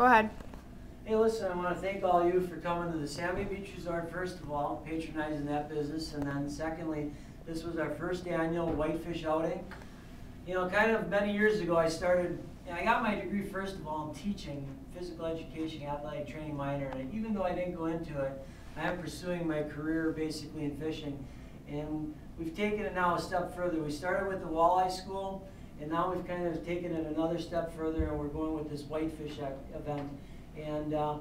Go ahead. Hey, listen, I want to thank all you for coming to the Sammy Beach Resort, first of all, patronizing that business, and then secondly, this was our first annual whitefish outing. You know, kind of many years ago, I started, I got my degree, first of all, in teaching, physical education, athletic training minor, and even though I didn't go into it, I am pursuing my career basically in fishing. And we've taken it now a step further. We started with the walleye school, and now we've kind of taken it another step further, and we're going with this whitefish event. And uh,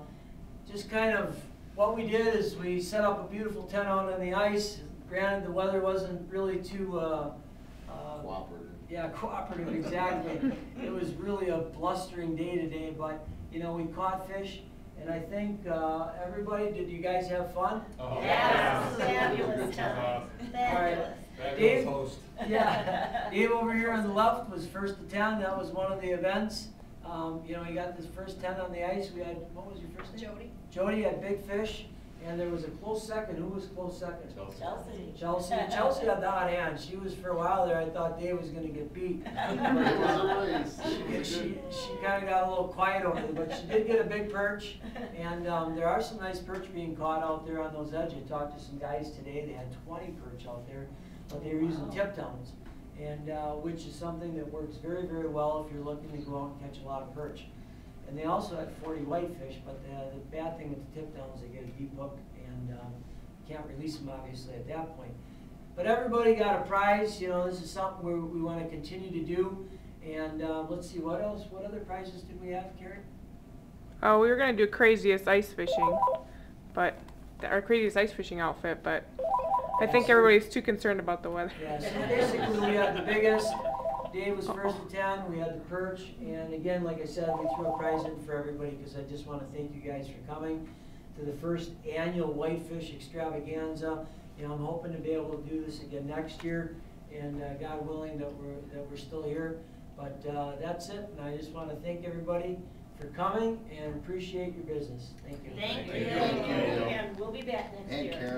just kind of what we did is we set up a beautiful tent out on the ice. Granted, the weather wasn't really too uh, uh, Cooperative. yeah, cooperative, exactly. it was really a blustering day today, but you know we caught fish, and I think uh, everybody. Did you guys have fun? Oh, Yes, yeah. fabulous time. All right. Fabulous. Fabulous Dave? host. Yeah, Dave over here on the left was first to ten. That was one of the events. Um, you know, he got this first ten on the ice. We had what was your first name? Jody? Jody had big fish, and there was a close second. Who was close second? Chelsea. Chelsea. Chelsea. Chelsea had the hot hand. She was for a while there. I thought Dave was going to get beat. It was a race. She, she, she kind of got a little quiet over there, but she did get a big perch. And um, there are some nice perch being caught out there on those edges. I talked to some guys today. They had 20 perch out there, but they were using tip downs, and uh, which is something that works very, very well if you're looking to go out and catch a lot of perch. And they also had 40 whitefish, but the, the bad thing with the tip down they get a deep hook and um, can't release them obviously at that point. But everybody got a prize. You know, this is something we, we want to continue to do. And uh, let's see, what else? What other prizes did we have, Karen? Oh, we were gonna do craziest ice fishing, but our craziest ice fishing outfit, but I think everybody's too concerned about the weather. Yeah, so basically we had the biggest. Dave was first to ten. We had the perch, and again, like I said, we threw a prize in for everybody because I just want to thank you guys for coming to the first annual Whitefish Extravaganza. You know, I'm hoping to be able to do this again next year, and uh, God willing that we're that we're still here. But uh, that's it, and I just want to thank everybody for coming and appreciate your business. Thank you. Thank you. Thank you. And we'll be back next And year. Karen.